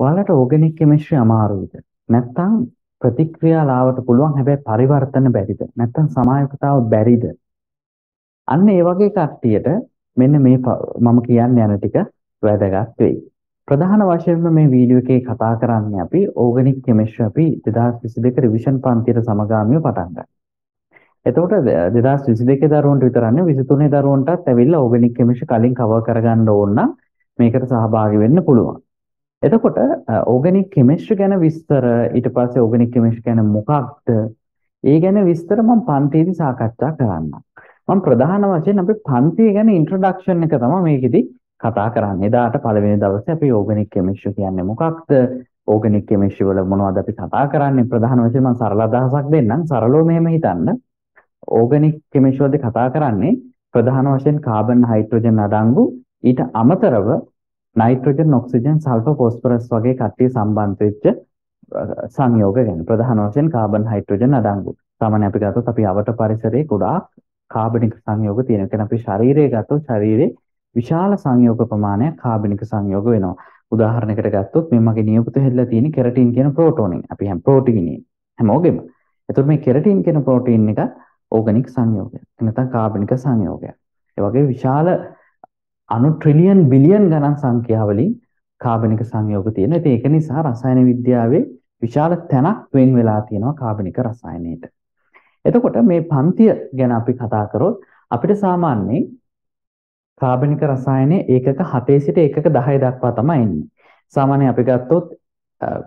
ඔයාලට organic chemistry අමාරුයිද? නැත්නම් ප්‍රතික්‍රියා ලාවට පුළුවන් හැබැයි පරිවර්තන බැරිද? නැත්නම් සමායකතාව බැරිද? අන්න ඒ වගේ කට්ටියට මෙන්න මේ මම කියන්න යන ටික වැදගත් වෙයි. ප්‍රධාන වශයෙන්ම මේ වීඩියෝ එකේ කතා කරන්නේ අපි ඕගනික් කෙමිස්ට්‍රි අපි 2022 රිවිෂන් පන්තියට සමගාමීව පටන් ගන්නවා. එතකොට 2022 දරුවන්ට විතරක් නෙවෙයි 23 දරුවන්ටත් ඇවිල්ලා ඕගනික් කෙමිස්ට්‍රි කලින් කවර් කරගන්න ඕන නම් මේකට සහභාගී වෙන්න පුළුවන්. එතකොට ඕගනික් කෙමිස්ට්‍රි ගැන විස්තර ඊට පස්සේ ඕගනික් කෙමිස්ට්‍රි ගැන මොකක්ද ඒ ගැන විස්තර මම පන්තියේදී සාකච්ඡා කරන්නම්. මම ප්‍රධාන වශයෙන් අපි පන්තිය ගැන ඉන්ට්‍රොඩක්ෂන් එක තමයි මේකෙදි කතා කරන්නේ. එදාට පළවෙනි දවසේ අපි ඕගනික් කෙමිස්ට්‍රි කියන්නේ මොකක්ද? ඕගනික් කෙමිස්ට්‍රි වල මොනවද අපි කතා කරන්නේ? ප්‍රධාන වශයෙන් මම සරල අදහසක් දෙන්නම්. සරලව මෙහෙම හිතන්න. ඕගනික් කෙමිස්ට්‍රි වලදී කතා කරන්නේ ප්‍රධාන වශයෙන් කාබන් හයිඩ්‍රජන් අඩංගු ඊට අමතරව නයිට්‍රජන් ඔක්සිජන් සල්ෆර් ෆොස්ෆරස් වගේ කට්ටිය සම්බන්ධ වෙච්ච සංයෝග ගැන ප්‍රධාන වශයෙන් කාබන් හයිඩ්‍රජන් අඩංගු. සාමාන්‍ය අපි ගත්තොත් අපි අවට පරිසරයේ ගොඩාක් කාබනික සංයෝග තියෙනවා. කියන්නේ අපි ශරීරයේ ගත්තොත් ශරීරයේ විශාල සංයෝග ප්‍රමාණයක් කාබනික සංයෝග වෙනවා. උදාහරණයකට ගත්තොත් මේ මගේ නියපොතු හැදලා තියෙන කෙරටින් කියන ප්‍රෝටෝනින්. අපි හැම ප්‍රෝටීනින් හැමෝගෙම. එතකොට මේ කෙරටින් කියන ප්‍රෝටීන් එක ඕගනික් සංයෝගයක්. නැත්නම් කාබනික සංයෝගයක්. ඒ වගේ විශාල අණු ට්‍රිලියන් බිලියන් ගණන් සංඛ්‍යාවලින් කාබනික සංයෝග තියෙනවා. ඉතින් ඒක නිසා රසායන විද්‍යාවේ විශාල තැනක් වෙන් වෙලා තියෙනවා කාබනික රසායනයට. එතකොට මේ පන්තිය ගැන අපි කතා කරොත් අපිට සාමාන්‍යයෙන් කාබනික රසායනයේ ඒකක 7 සිට ඒකක 10 දක්වා තමයි එන්නේ. සාමාන්‍යයෙන් අපි ගත්තොත්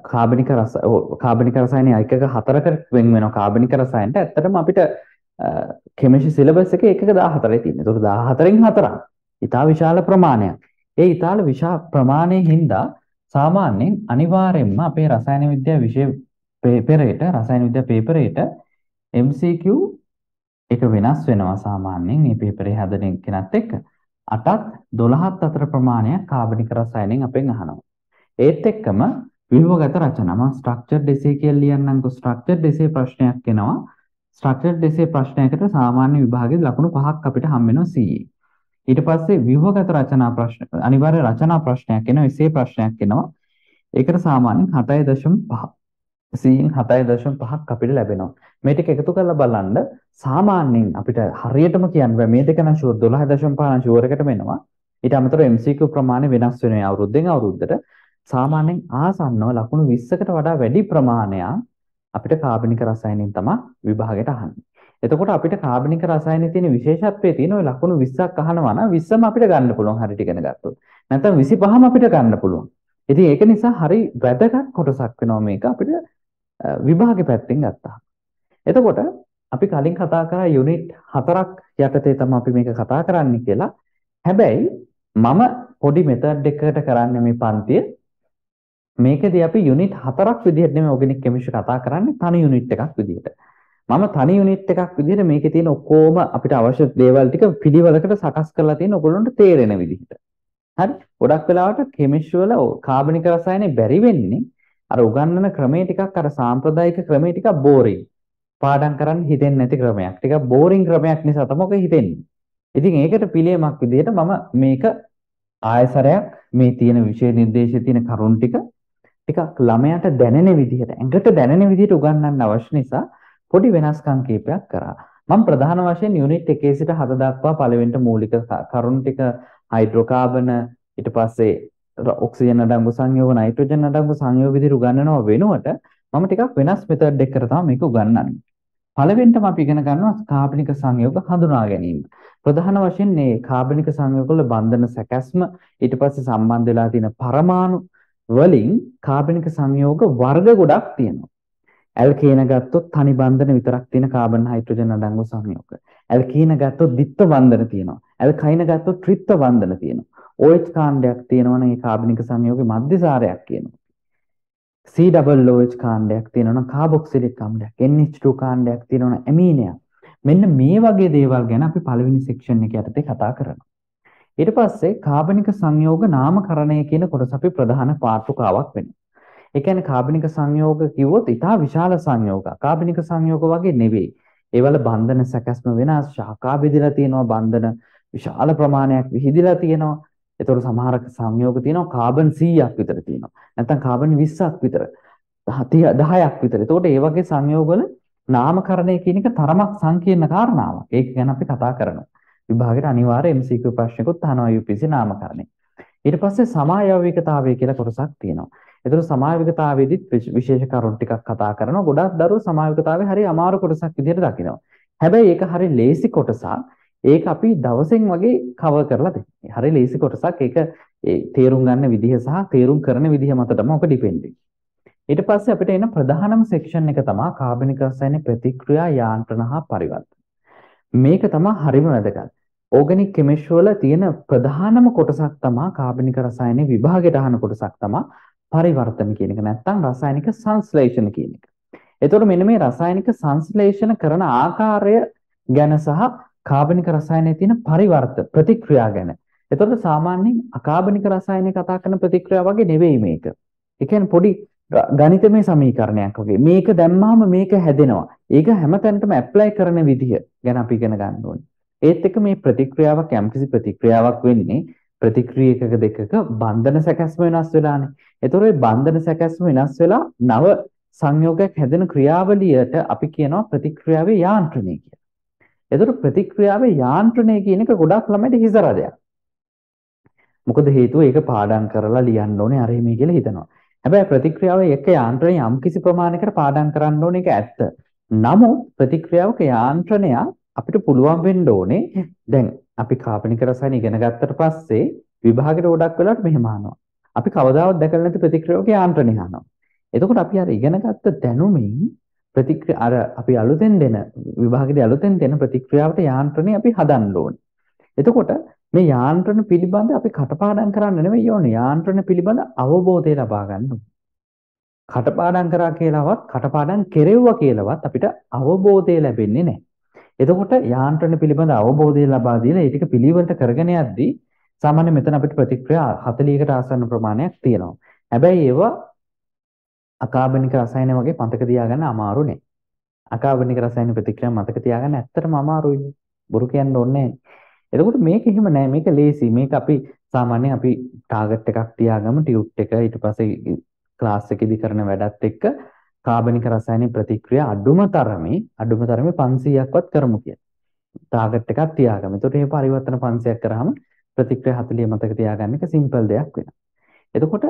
කාබනික රස කාබනික රසායනයේ ඒකක 4කට වෙන් වෙනවා කාබනික රසායනට. ඇත්තටම අපිට කෙමිස්ට්‍රි සිලබස් එකේ ඒකක 14යි තියෙන්නේ. ඒකට 14න් 4ක්. ඉතා විශාල ප්‍රමාණයක්. ඒ ඉතාල විශා ප්‍රමාණයෙන් හින්දා සාමාන්‍යයෙන් අනිවාර්යෙන්ම අපේ රසායන විද්‍යා විෂය පෙරේට රසායන විද්‍යා පේපරේට MCQ එක වෙනස් වෙනවා සාමාන්‍යයෙන් මේ පේපරේ හදන කෙනත් එක්ක 8ත් 12ත් අතර ප්‍රමාණයක් කාබනික රසායනෙන් අපෙන් අහනවා. ඒත් එක්කම ව්‍යුහගත රචනා මම ස්ට්‍රක්චර් ඩෙසේ කියලා ලියන්නම්කෝ ස්ට්‍රක්චර් ඩෙසේ ප්‍රශ්නයක් එනවා. ස්ට්‍රක්චර් ඩෙසේ ප්‍රශ්නයකට සාමාන්‍ය විභාගයේ ලකුණු පහක් අපිට හම් වෙනවා CE. ඊට පස්සේ ව්‍යුහගත රචනා ප්‍රශ්න අනිවාර්ය රචනා ප්‍රශ්නයක් එනවා එසේ ප්‍රශ්නයක් එනවා. ඒකට සාමාන්‍යයෙන් 7.5 100න් 7.5ක් අපිට ලැබෙනවා. මේ ටික එකතු කරලා බලන්න සාමාන්‍යයෙන් අපිට හරියටම කියන්න බෑ මේ දෙක නම් ෂුවර් 12.5 නම් ෂුවර් එකටම එනවා ඊට අමතරව MCQ ප්‍රමාණය වෙනස් වෙනවා අවුරුද්දෙන් අවුරුද්දට සාමාන්‍යයෙන් ආසන්නව ලකුණු 20කට වඩා වැඩි ප්‍රමාණයක් අපිට කාබනික රසායනින් තමයි විභාගයට අහන්නේ. එතකොට අපිට කාබනික රසායනයේ තියෙන විශේෂත්වයේ තියෙන ওই ලකුණු 20ක් අහනවා නම් 20ම අපිට ගන්න පුළුවන් හරියට ඉගෙන ගත්තොත්. නැත්නම් 25ම අපිට ගන්න පුළුවන්. ඉතින් ඒක නිසා හරි වැදගත් කොටසක් වෙනවා මේක අපිට විභාගේ පැත්තෙන් ගත්තා. එතකොට අපි කලින් කතා කරා යුනිට් 4ක් යටතේ තමයි අපි මේක කතා කරන්නේ කියලා. හැබැයි මම පොඩි මෙතඩ් එකකට කරන්නේ මේ පන්තිය මේකදී අපි යුනිට් 4ක් විදිහට නෙමෙයි ඔර්ගැනික් කෙමිස්ට්‍රි කතා කරන්නේ තනි යුනිට් එකක් විදිහට. මම තනි යුනිට් එකක් විදිහට මේකේ තියෙන ඔක්කොම අපිට අවශ්‍ය දේවල් ටික පිළිවෙලකට සකස් කරලා තියෙන ඔයගොල්ලන්ට තේරෙන විදිහට. හරි? ගොඩක් වෙලාවට කෙමිස්ට්‍රි වල කාබනික රසායනේ බැරි වෙන්නේ අර උගන්වන ක්‍රමේ ටිකක් අර සාම්ප්‍රදායික ක්‍රමේ ටිකක් බෝරින්. පාඩම් කරන්න හිතෙන්නේ නැති ක්‍රමයක්. ටිකක් බෝරින් ක්‍රමයක් නිසා තමයි ඔක හිතෙන්නේ. ඉතින් ඒකට පිළියමක් විදිහට මම මේක ආයසරයක් මේ තියෙන විෂය නිර්දේශයේ තියෙන කරුණු ටික ටිකක් ළමයාට දැනෙන විදිහට ඇඟට දැනෙන විදිහට උගන්වන්න අවශ්‍ය නිසා පොඩි වෙනස්කම් කීපයක් කරා. මම ප්‍රධාන වශයෙන් යුනිට් 1 සිට 7 දක්වා පළවෙනිට මූලික කරුණු ටික හයිඩ්‍රෝකාබන ඊට පස්සේ ඔක්සිජන් අඩංගු සංයෝග නයිට්‍රජන් අඩංගු සංයෝග විදිහට උගන්වනවා වෙනුවට මම ටිකක් වෙනස් මෙතඩ් එකකට තමයි මේක උගන්වන්නේ. පළවෙනිටම අපි ඉගෙන ගන්නවා කාබනික සංයෝග හඳුනා ගැනීම. ප්‍රධාන වශයෙන් මේ කාබනික සංයෝග වල බන්ධන සැකැස්ම ඊට පස්සේ සම්බන්ධ වෙලා තියෙන පරමාණු වලින් කාබනික සංයෝග වර්ග ගොඩක් තියෙනවා. ඇල්කේන ගත්තොත් තනි බන්ධන විතරක් තියෙන කාබන් හයිඩ්‍රජන් අඩංගු සංයෝග. ඇල්කීන ගත්තොත් ද්විත්ව බන්ධන තියෙනවා. ඇල්කයින ගත්තොත් ත්‍රිත්ව බන්ධන තියෙනවා. OH කාණ්ඩයක් තියෙනවනම් ඒ කාබනික සංයෝගේ මධ්‍යසාරයක් කියනවා. COOH කාණ්ඩයක් තියෙනවනම් කාබොක්සිලික් අම්ලයක්. NH2 කාණ්ඩයක් තියෙනවනම් ඇමීනයක්. මෙන්න මේ වගේ දේවල් ගැන අපි පළවෙනි සෙක්ෂන් එක යටතේ කතා කරනවා. ඊට පස්සේ කාබනික සංයෝග නාමකරණය කියන කොටස අපි ප්‍රධාන පාඨකාවක් වෙනවා. ඒ කියන්නේ කාබනික සංයෝග කිව්වොත් ඊටා විශාල සංයෝග. කාබනික සංයෝග වගේ නෙවෙයි. ඒවල බන්ධන සැකස්ම වෙනස් ශාඛා බෙදලා තියෙනවා බන්ධන විශාල ප්‍රමාණයක් විහිදිලා තියෙනවා. ඒතකොට සමහර සංයෝග තියෙනවා කාබන් 100ක් විතර තියෙනවා. නැත්නම් කාබන් 20ක් විතර. 10ක් විතර. ඒතකොට ඒ වගේ සංයෝගවල නාමකරණය කියන එක තරමක් සංකීර්ණ කාරණාවක්. ඒක ගැන අපි කතා කරනවා. විභාගයට අනිවාර්ය MCQ ප්‍රශ්නකුත් අහනවා UPC නාමකරණය. ඊට පස්සේ සමායවිකතාවය කියලා කොටසක් තියෙනවා. ඒතර සමායවිකතාවයේදීත් විශේෂ කරුණු ටිකක් කතා කරනවා. ගොඩක් දරුවෝ සමායවිකතාවේ හරි අමාරු කොටසක් විදිහට දකිනවා. හැබැයි ඒක හරි ලේසි කොටසක්. ඒක අපි දවසෙන් වගේ කවර් කරලා දෙන්නේ. හරි ලේසි කොටසක්. ඒක ඒ තේරුම් ගන්න විදිහ සහ තේරුම් කරන විදිහ මත තමයි ඔක ඩිපෙන්ඩින්. ඊට පස්සේ අපිට එන ප්‍රධානම සෙක්ෂන් එක තමයි කාබනික රසායන ප්‍රතික්‍රියා යාන්ත්‍රණ හා පරිවර්තන. මේක තමයි හරිම වැදගත්. ඕගනික් කෙමිස්ට්‍රි වල තියෙන ප්‍රධානම කොටසක් තමයි කාබනික රසායන විභාගයට අහන කොටසක් තමයි පරිවර්තන කියන එක. නැත්නම් රසායනික සංශ්ලේෂණ කියන එක. එතකොට මෙන්න මේ රසායනික සංශ්ලේෂණ කරන ආකාරය ගැන සහ කාබනික රසායනයේ තියෙන පරිවර්ත ප්‍රතික්‍රියා ගැන. එතකොට සාමාන්‍යයෙන් අකාබනික රසායනය කතා කරන ප්‍රතික්‍රියා වගේ නෙවෙයි මේක. ඒ කියන්නේ පොඩි ගණිතමය සමීකරණයක් වගේ. මේක දැම්මාම මේක හැදෙනවා. ඒක හැමතැනටම ඇප්ලයි කරන විදිහ ගැන අපි ඉගෙන ගන්න ඕනේ. ඒත් එක්ක මේ ප්‍රතික්‍රියාවක් යම්කිසි ප්‍රතික්‍රියාවක් වෙන්නේ ප්‍රතික්‍රියකක දෙකක බන්ධන සැකැස්ම වෙනස් වෙලානේ. ඒතකොට මේ බන්ධන සැකැස්ම වෙනස් වෙලා නව සංයෝගයක් හැදෙන ක්‍රියාවලියට අපි කියනවා ප්‍රතික්‍රියාවේ යාන්ත්‍රණය කියලා. ඒතකොට ප්‍රතික්‍රියාවේ යාන්ත්‍රණය කියන එක ගොඩක් ළමයිට හිසරදයක්. මොකද හේතුව ඒක පාඩම් කරලා ලියන්න ඕනේ අර මේ කියලා හිතනවා. හැබැයි ප්‍රතික්‍රියාවේ එක යාන්ත්‍රණය යම්කිසි ප්‍රමාණයකට පාඩම් කරන්න ඕනේ ඒක ඇත්ත. නමුත් ප්‍රතික්‍රියාවක යාන්ත්‍රණය අපිට පුළුවන් වෙන්න ඕනේ දැන් අපි කාබනික රසායන ඉගෙන ගත්තට පස්සේ විභාගෙට ගොඩක් වෙලාවට මෙහෙම අහනවා. අපි කවදාවත් දැකලා නැති ප්‍රතික්‍රියාවක යාන්ත්‍රණය අහනවා. එතකොට අපි අර ඉගෙන ගත්ත දැනුමින් ප්‍රතික්‍රියා අර අපි අලුතෙන් දෙන විභාගෙදී අලුතෙන් දෙන ප්‍රතික්‍රියාවට යාන්ත්‍රණය අපි හදන්න ඕනේ. එතකොට මේ යාන්ත්‍රණ පිළිබඳ අපි කටපාඩම් කරන්න නෙවෙයි ඕනේ. යාන්ත්‍රණ පිළිබඳ අවබෝධය ලබා ගන්න ඕනේ. කටපාඩම් කරා කියලාවත් කටපාඩම් කෙරෙව්වා කියලාවත් අපිට අවබෝධය ලැබෙන්නේ නැහැ. එතකොට යාන්ත්‍රණ පිළිබඳ අවබෝධය ලබා දීලා ඒ ටික පිළිවෙලට කරගෙන යද්දී සාමාන්‍ය මෙතන අපිට ප්‍රතික්‍රියා 40කට ආසන්න ප්‍රමාණයක් තියෙනවා. හැබැයි ඒවා අකාබනික රසායන වගේ මතක තියාගන්න අමාරු නේ. අකාබනික රසායන ප්‍රතික්‍රියා මතක තියාගන්න ඇත්තටම අමාරුයි. බොරු කියන්න ඕනේ එතකොට මේක එහෙම නෑ මේක ලේසි. මේක අපි සාමාන්‍යයෙන් අපි ටාගට් එකක් තියාගමු ටියුට් එක ඊට පස්සේ ක්ලාස් එකේදී කරන වැඩත් එක්ක කාබනික රසායනික ප්‍රතික්‍රියා අඩුම තරමේ අඩුම තරමේ 500ක්වත් කරමු කියලා. ටාගට් එකක් තියාගමු. එතකොට මේ පරිවර්තන 500ක් කරාම ප්‍රතික්‍රියා 40 මතක තියාගන්න එක සිම්පල් දෙයක් වෙනවා. එතකොට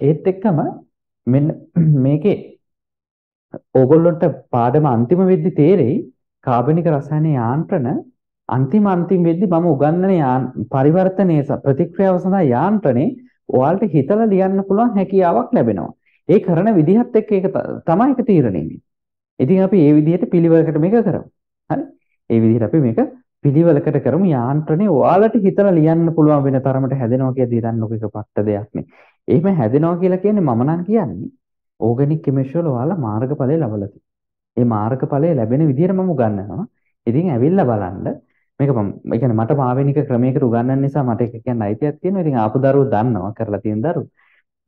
ඒත් එක්කම මෙන්න මේකේ ඕගොල්ලොන්ට පාඩම අන්තිම වෙද්දි තේරෙයි කාබනික රසායන යාන්ත්‍රණ අන්තිම අන්තිම වෙද්දි මම උගන්වන පරිවර්තනයේ ප්‍රතික්‍රියාව සඳහා යාන්ත්‍රණේ ඔයාලට හිතලා ලියන්න පුළුවන් හැකියාවක් ලැබෙනවා. ඒ කරන විදිහත් එක්ක ඒක තමයි ඒක තීරණය වෙන්නේ. ඉතින් අපි මේ විදිහට පිළිවෙලකට මේක කරමු. හරි? ඒ විදිහට අපි මේක පිළිවෙලකට කරමු යාන්ත්‍රණය ඔයාලට හිතලා ලියන්න පුළුවන් වෙන තරමට හැදෙනවා කියලා හිතන්නකො එක පට්ට දෙයක් නේ. එහෙම හැදෙනවා කියලා කියන්නේ මම නම් කියන්නේ ඕගනික් කෙමිස්ට්‍රි වල ඔයාලා මාර්ගඵලය ලබලා තියෙනවා. ඒ මාර්ගඵලය ලැබෙන විදිහට මම උගන්වනවා. ඉතින් ඇවිල්ලා බලන්න මේක මම ඒ කියන්නේ මට මාවෙනික ක්‍රමයකට උගන්වන්න නිසා මට ඒක කියන්න අයිතියක් තියෙනවා. ඉතින් ආපු දරුවෝ දන්නවා කරලා තියෙන දරුවෝ.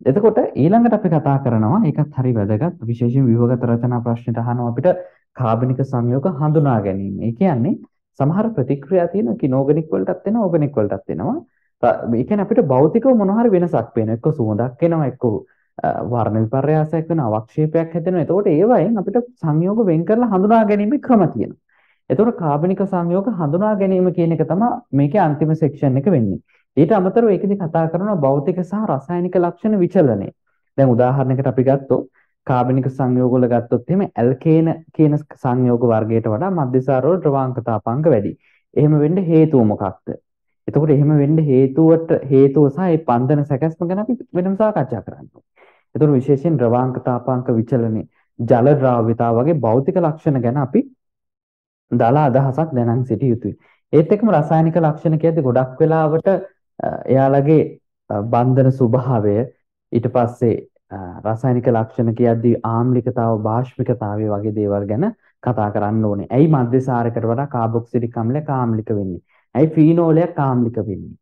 එතකොට ඊළඟට අපි කතා කරනවා ඒකත් හරි වැදගත් විශේෂයෙන් විභවගත රචනා ප්‍රශ්නෙට අහනවා අපිට කාබනික සංයෝග හඳුනා ගැනීම. ඒ කියන්නේ සමහර ප්‍රතික්‍රියා තියෙන කිනෝගනික් වලටත් වෙනවා ඕගනික් වලටත් වෙනවා. ඒ කියන්නේ අපිට භෞතිකව මොන හරි වෙනසක් වෙනවා. එක්ක සුවඳක් එනවා එක්ක වර්ණ විපර්යාසයක් වෙනවා අවක්ෂේපයක් හැදෙනවා. එතකොට ඒවයින් අපිට සංයෝග වෙන් කරලා හඳුනා ගැනීමේ ක්‍රම තියෙනවා. එතකොට කාබනික සංයෝග හඳුනා ගැනීම කියන එක තමයි මේකේ අන්තිම සෙක්ෂන් එක වෙන්නේ. ඊට අමතරව ඒකෙදි කතා කරනවා භෞතික සහ රසායනික ලක්ෂණ විචලනය. දැන් උදාහරණයකට අපි ගත්තොත් කාබනික සංයෝග වල ගත්තොත් එහෙම ඇල්කේන කියන සංයෝග වර්ගයට වඩා මධ්‍යසාරවල ද්‍රවාංක තාපාංක වැඩි. එහෙම වෙන්න හේතුව මොකක්ද? එතකොට එහෙම වෙන්න හේතුවට හේතුව සහ ඒ පන්දන සැකැස්ම ගැන අපි වෙනම සාකච්ඡා කරන්න ඕනේ. එතකොට විශේෂයෙන් ද්‍රවාංක තාපාංක විචලනයේ ජල ද්‍රාව්‍යතාව වගේ භෞතික ලක්ෂණ ගැන අපි දල අදහසක් දැනන් සිටිය යුතුයි. ඒත් එක්කම රසායනික ලක්ෂණ කියද්දි ගොඩක් වෙලාවට එයාලගේ බන්ධන ස්වභාවය ඊට පස්සේ රසායනික ලක්ෂණ කියද්දී ආම්ලිකතාව භාෂ්මිකතාවය වගේ දේවල් ගැන කතා කරන්න ඕනේ. ඇයි මධ්‍යසාරයකට වඩා කාබොක්සිලික් අම්ලය කාම්ලික වෙන්නේ? ඇයි ෆීනෝලයක් කාම්ලික වෙන්නේ?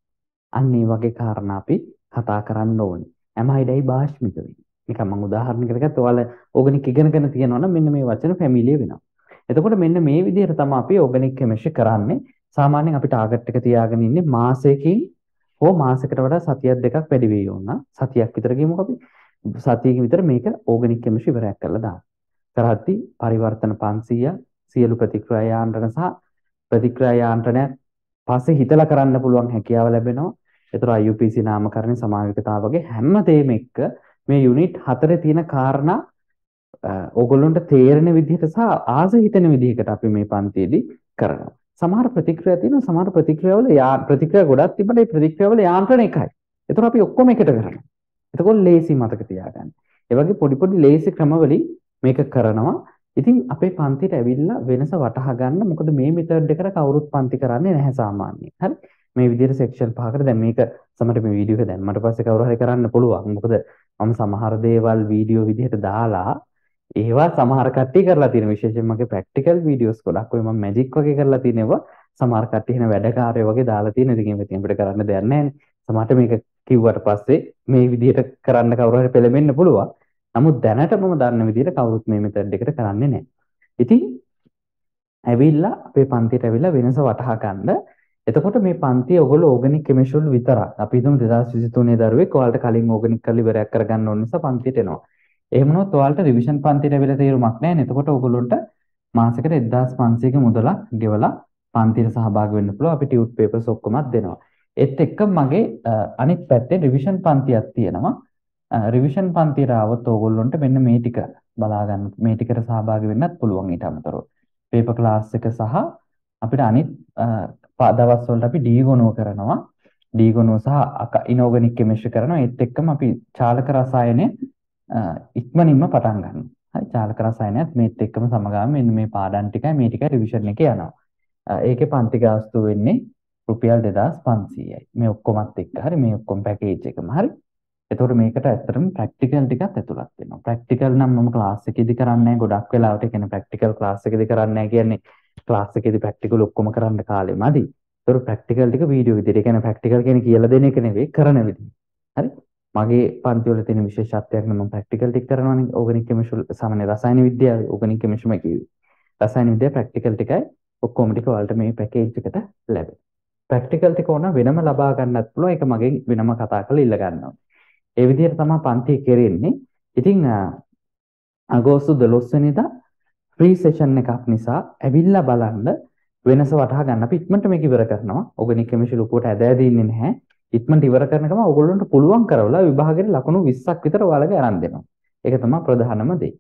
අන්න ඒ වගේ කාරණා අපි කතා කරන්න ඕනේ. ඇමයිඩයි භාෂ්මික වෙන්නේ. නිකන් මම උදාහරණයකට ගත්තා. ඔයාලා ඕගනික් ඉගෙනගෙන තියෙනවා නම් මෙන්න මේ වචන ෆැමිලිය වෙනවා. එතකොට මෙන්න මේ විදිහට තමයි අපි ඕගනික් කෙමිස්ට්‍රි කරන්නේ. සාමාන්‍යයෙන් අපි ටාගට් එක තියාගෙන ඉන්නේ මාසයකින් හෝ මාසයකට වඩා සතියක් දෙකක් වැඩි වෙයි වුණා. සතියක් විතර ගියමු අපි. සතියක විතර මේක ඕගනික් කෙමිස්ට්‍රි ඉවරයක් කරලා දාන්න. කරද්දී පරිවර්තන 500 සියලු ප්‍රතික්‍රියා යාන්ත්‍රණ සහ ප්‍රතික්‍රියා යාන්ත්‍රණය පස්සේ හිතලා කරන්න පුළුවන් හැකියාව ලැබෙනවා. ඒතර IUPC නාමකරණ සමාවිකතාව වගේ හැම දෙයක්ම එක්ක මේ යුනිට් හතරේ තියෙන කාරණා ඕගොල්ලොන්ට තේරෙන විදිහට සහ ආස හිතෙන විදිහකට අපි මේ පන්තියේදී කරනවා. සමහර ප්‍රතික්‍රියා තියෙනවා සමහර ප්‍රතික්‍රියාවල ප්‍රතික්‍රියා ගොඩක් තිබ්බට ඒ ප්‍රතික්‍රියාවල යාන්ත්‍රණ එකයි. ඒතර අපි ඔක්කොම එකට කරනවා. එතකොට ලේසි මතක තියාගන්න. ඒ වගේ පොඩි පොඩි ලේසි ක්‍රමවලින් මේක කරනවා. ඉතින් අපේ පන්තියට ඇවිල්ලා වෙනස වටහා ගන්න මොකද මේ මෙතඩ් එකට කවුරුත් පන්ති කරන්නේ නැහැ සාමාන්‍යයෙන්. හරි? මේ විදිහට සෙක්ෂන් පහකට දැන් මේක සමහරට මේ වීඩියෝ එක දැම්මට පස්සේ කවුරු හරි කරන්න පුළුවන්. මොකද මම සමහර දේවල් වීඩියෝ විදිහට දාලා ඒවා සමහර කට්ටිය කරලා තියෙන විශේෂයෙන් මගේ ප්‍රැක්ටිකල් වීඩියෝස් ගොඩක් ඔය මම මැජික් වගේ කරලා තියෙනවා. සමහර කට්ටිය එන වැඩකාරයෝ වගේ දාලා තියෙන. ඉතින් ඉතින් අපිට කරන්න දෙයක් නැහැ සමහරට මේක කිව්වට පස්සේ මේ විදිහට කරන්න කවුරු හරි පෙළඹෙන්න පුළුවන්. නමුත් දැනට මම දන්න විදිහට කවුරුත් මේ මෙතඩ් එකට කරන්නේ නැහැ. ඉතින් ඇවිල්ලා අපේ පන්තියට ඇවිල්ලා වෙනස වටහා ගන්න. එතකොට මේ පන්තිය ඔයගොල්ලෝ ඕගනික් කෙමිස්ට්‍රි විතරක්. අපි හිතමු 2023 දරුවෙක් ඔයාලට කලින් ඕගනික් කරලා ඉවරයක් කරගන්න ඕන නිසා පන්තියට එනවා. එහෙම වුණොත් ඔයාලට රිවිෂන් පන්තියට ඇවිල්ලා තේරුමක් නැහැ නේ. එතකොට ඔයගොල්ලොන්ට මාසෙකට 1500ක මුදලක් ගෙවලා පන්තියට සහභාගී වෙන්න පුළුවන්. අපි ටියුට් පේපර්ස් ඔක්කොමත් දෙනවා. ඒත් එක්ක මගේ අනිත් පැත්තේ රිවිෂන් පන්තියක් තියෙනවා. රිවිෂන් පන්තියට આવොත් ඕගොල්ලොන්ට මෙන්න මේ ටික බලා ගන්න මේ ටිකට සහභාගී වෙන්නත් පුළුවන් ඊට අමතරව. පේපර් ක්ලාස් එක සහ අපිට අනිත් දවස් වලට අපි ඩී ගොනුව කරනවා. ඩී ගොනුව සහ ඉනෝගනික් කෙමිස්ට්‍රි කරනවා. ඒත් එක්කම අපි චාලක රසායනය ඉක්මනින්ම පටන් ගන්නවා. හරි චාලක රසායනයත් මේත් එක්කම සමගාමී මෙන්න මේ පාඩම් ටිකයි මේ ටිකයි රිවිෂන් එකේ යනවා. ඒකේ පන්ති ගාස්තු වෙන්නේ රුපියල් 2500යි. මේ ඔක්කොමත් එක්ක හරි මේ ඔක්කොම පැකේජ් එකම හරි. එතකොට මේකට ඇත්තටම ප්‍රැක්ටිකල් ටිකක් ඇතුළත් වෙනවා. ප්‍රැක්ටිකල් නම් මම ක්ලාස් එකේදී කරන්නේ ගොඩක් වෙලාවට කියන්නේ ප්‍රැක්ටිකල් ක්ලාස් එකේදී කරන්නේ කියන්නේ ක්ලාස් එකේදී ප්‍රැක්ටිකල් ඔක්කොම කරන්න කාලෙ මදි. ඒතකොට ප්‍රැක්ටිකල් ටික වීඩියෝ විදිහට. ඒ කියන්නේ ප්‍රැක්ටිකල් කියන්නේ කියලා දෙන එක නෙවෙයි කරන විදිහ. හරි. මගේ පන්තිවල තියෙන විශේෂත්වයක් නම් මම ප්‍රැක්ටිකල් ටික කරනවානේ ඕගනික් කෙමිස්ට්‍රි සාමාන්‍ය රසායන විද්‍යාව ඕගනික් කෙමිස්ට්‍රිම කිව්වේ. රසායන විද්‍යාව ප්‍රැක්ටිකල් ටිකයි ඔක්කොම ටික ඔයාලට මේ පැකේජ් එකට ලැබෙයි. ප්‍රැක්ටිකල් ටික ඕන වෙනම ලබා ගන්නත් පුළුවන් ඒක මගෙන් වෙනම කතා කරලා ඉල්ල ගන්නවා. ඒ විදිහට තමයි පන්තිය කෙරෙන්නේ. ඉතින් අගෝස්තු 12 වෙනිදා ෆ්‍රී සෙෂන් එකක් නිසා ඇවිල්ලා බලන්න වෙනස වටහා ගන්න අපි ඉක්මනට මේක ඉවර කරනවා. ඕගනික් කෙමිස්ට්‍රි ලොකුවට ඇද ඇදින්නේ නැහැ. ඉක්මනට ඉවර කරනකම ඔයගොල්ලන්ට පුළුවන් කරවලා විභාගෙට ලකුණු 20ක් විතර ඔයාලගේ අරන් දෙනවා. ඒක තමයි ප්‍රධානම දේ.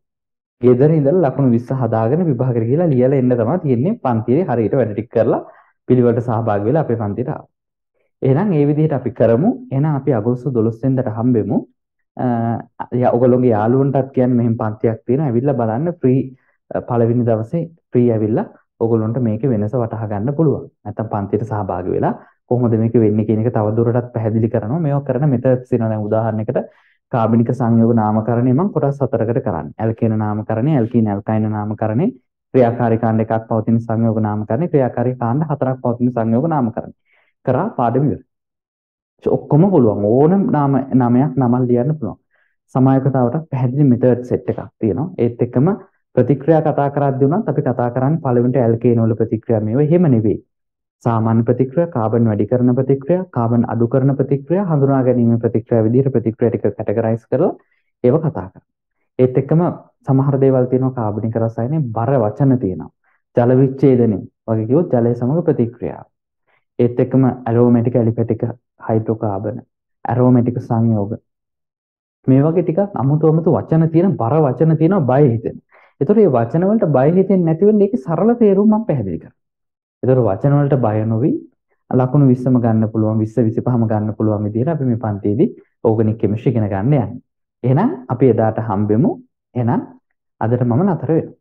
ගෙදර ඉඳලා ලකුණු 20 හදාගෙන විභාගෙට ගිහලා ලියලා එන්න තමයි තියෙන්නේ පන්තියේ හරියට වැඩ ටික කරලා පිළිවෙලට සහභාගී වෙලා අපේ පන්තියට ආවා. එහෙනම් ඒ විදිහට අපි කරමු. එහෙනම් අපි අගෝස්තු 12 වෙනිදාට හම්බෙමු. අ ඔයගොල්ලෝගේ යාළුවන්ටත් කියන්න මෙහෙම පන්තියක් තියෙනවා. ඇවිල්ලා බලන්න ෆ්‍රී පළවෙනි දවසේ ෆ්‍රී ඇවිල්ලා ඔයගොල්ලොන්ට මේකේ වෙනස වටහා ගන්න පුළුවන්. නැත්තම් පන්තියට සහභාගී වෙලා කොහොමද මේක වෙන්නේ කියන එක තවදුරටත් පැහැදිලි කරනවා. මේවා කරන මෙතඩ්ස් තියෙනවා. දැන් උදාහරණයකට කාබනික සංයෝග නාමකරණය මම කොටස් හතරකට කරන්නේ. ඇල්කේන නාමකරණය, ඇල්කීන ඇල්කයින නාමකරණය, ක්‍රියාකාරී කාණ්ඩ එකක් පවතින සංයෝග නාමකරණය, ක්‍රියාකාරී කාණ්ඩ හතරක් පවතින සංයෝග නාමකරණය. කරා පාඩම ඉවරයි. ඔක්කොම පුළුවන්. ඕන නාම නමයක් නමල් ලියන්න පුළුවන්. සමායකතාවට පැහැදිලි මෙතඩ් සෙට් එකක් තියෙනවා. ඒත් එක්කම ප්‍රතික්‍රියා කතා කරද්දී උනත් අපි කතා කරන්නේ පළවෙනිට ඇල්කේන වල ප්‍රතික්‍රියා මේව එහෙම නෙවෙයි. සාමාන්‍ය ප්‍රතික්‍රියා, කාබන් වැඩි කරන ප්‍රතික්‍රියා, කාබන් අඩු කරන ප්‍රතික්‍රියා, හඳුනා ගැනීම ප්‍රතික්‍රියා විදිහට ප්‍රතික්‍රියා ටික කැටගරයිස් කරලා ඒව කතා කරනවා. ඒත් එක්කම සමහර දේවල් තියෙනවා කාබනික රසායනයේ බර වචන තියෙනවා. ජල විච්ඡේදනය වගේ කිව්වොත් ජලය සමග ප්‍රතික්‍රියාව. ඒත් එක්කම ඇරෝමැටික් ඇලිපැටික් හයිඩ්‍රෝකාබන, ඇරෝමැටික් සංයෝග මේ වගේ ටිකක් අමුතු අමුතු වචන තියෙන බර වචන තියෙනවා බය හිතෙන. ඒතකොට මේ වචන වලට බය හිතෙන්නේ නැති වෙන්නේ ඒකේ සරල තේරුම මම පැහැදිලි කරනවා. ඒතර වචන වලට බය නොවි ලකුණු 20ම ගන්න පුළුවන් 20 25ම ගන්න පුළුවන් විදිහට අපි මේ පන්තියේදී ඕගනික් කෙමිස්ට්‍රි ඉගෙන ගන්න යන්නේ. එහෙනම් අපි එදාට හම්බෙමු. එහෙනම් අදට මම නතර වෙනවා.